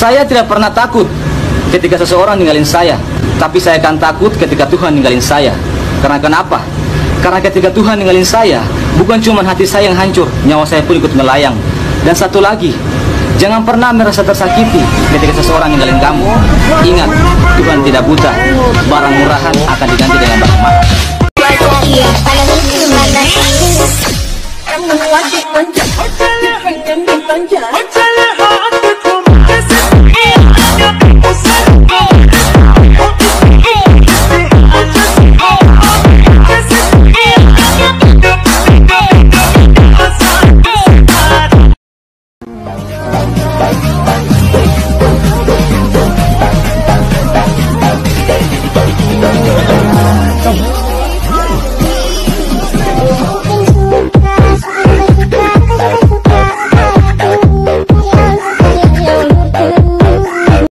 Saya tidak pernah takut ketika seseorang ninggalin saya, tapi saya akan takut ketika Tuhan ninggalin saya. Karena kenapa? Karena ketika Tuhan ninggalin saya, bukan cuma hati saya yang hancur, nyawa saya pun ikut melayang. Dan satu lagi, jangan pernah merasa tersakiti ketika seseorang ninggalin kamu. Ingat, Tuhan tidak buta. Barang murahan akan diganti dengan barang mahal. Wajib manja, jangan manja. 没有了你